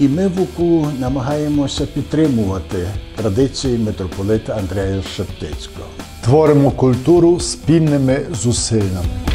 І ми в УКУ намагаємося підтримувати традиції митрополита Андрея Шептицького. Творимо культуру спільними зусиллями.